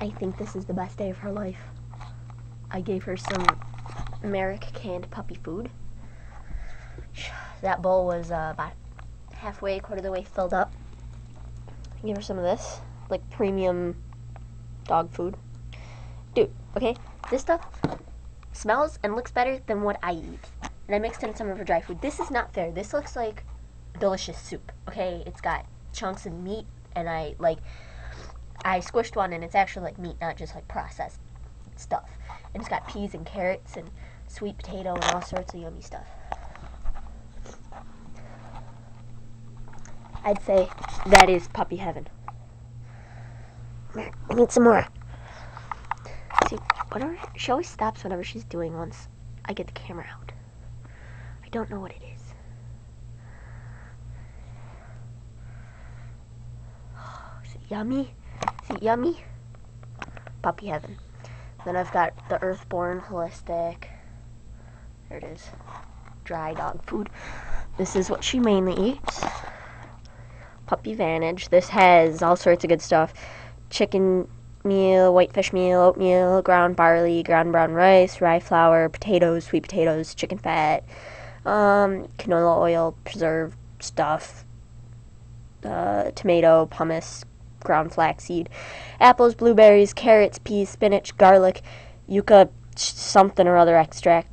I think this is the best day of her life. I gave her some Merrick canned puppy food. That bowl was uh, about halfway, quarter of the way filled up. I gave her some of this, like premium dog food. Dude, okay, this stuff smells and looks better than what I eat. And I mixed in some of her dry food. This is not fair. This looks like delicious soup. Okay, it's got chunks of meat, and I like I squished one, and it's actually like meat, not just like processed stuff. And it's got peas and carrots and sweet potato and all sorts of yummy stuff. I'd say that is puppy heaven. I need some more. See, whatever she always stops whenever she's doing once I get the camera out. I don't know what it is. Is it yummy? Yummy? Puppy heaven. Then I've got the Earthborn Holistic. There it is. Dry dog food. This is what she mainly eats. Puppy Vantage. This has all sorts of good stuff. Chicken meal, whitefish meal, oatmeal, ground barley, ground brown rice, rye flour, potatoes, sweet potatoes, chicken fat, um, canola oil, preserved stuff, uh, tomato, pomace, ground flaxseed, apples, blueberries, carrots, peas, spinach, garlic, yucca, something or other extract,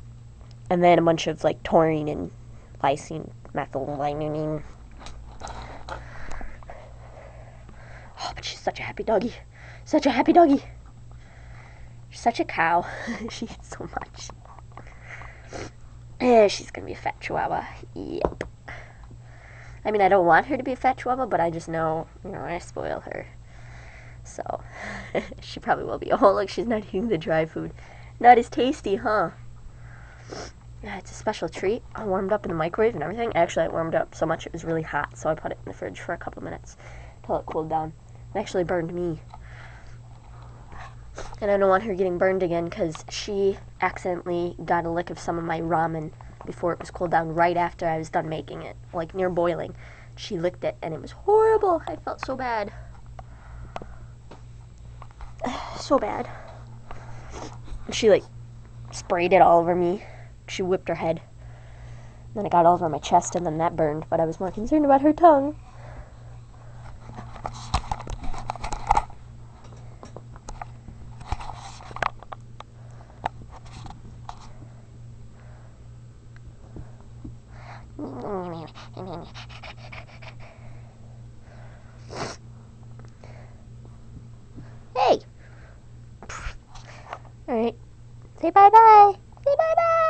and then a bunch of like taurine and lysine, methyllimonene. Oh, but she's such a happy doggy. Such a happy doggy. She's such a cow. she eats so much. Yeah, she's gonna be a fat chihuahua. Yep. I mean, I don't want her to be a fat chihuahua, but I just know, you know, I spoil her. So, she probably will be. Oh, look, she's not eating the dry food. Not as tasty, huh? Yeah, it's a special treat. I warmed up in the microwave and everything. Actually, I warmed up so much it was really hot, so I put it in the fridge for a couple minutes until it cooled down. It actually burned me. And I don't want her getting burned again because she accidentally got a lick of some of my ramen before it was cooled down right after I was done making it, like near boiling. She licked it and it was horrible. I felt so bad. so bad. She like sprayed it all over me. She whipped her head. Then it got all over my chest and then that burned, but I was more concerned about her tongue. Hey! Alright. Say bye bye! Say bye bye!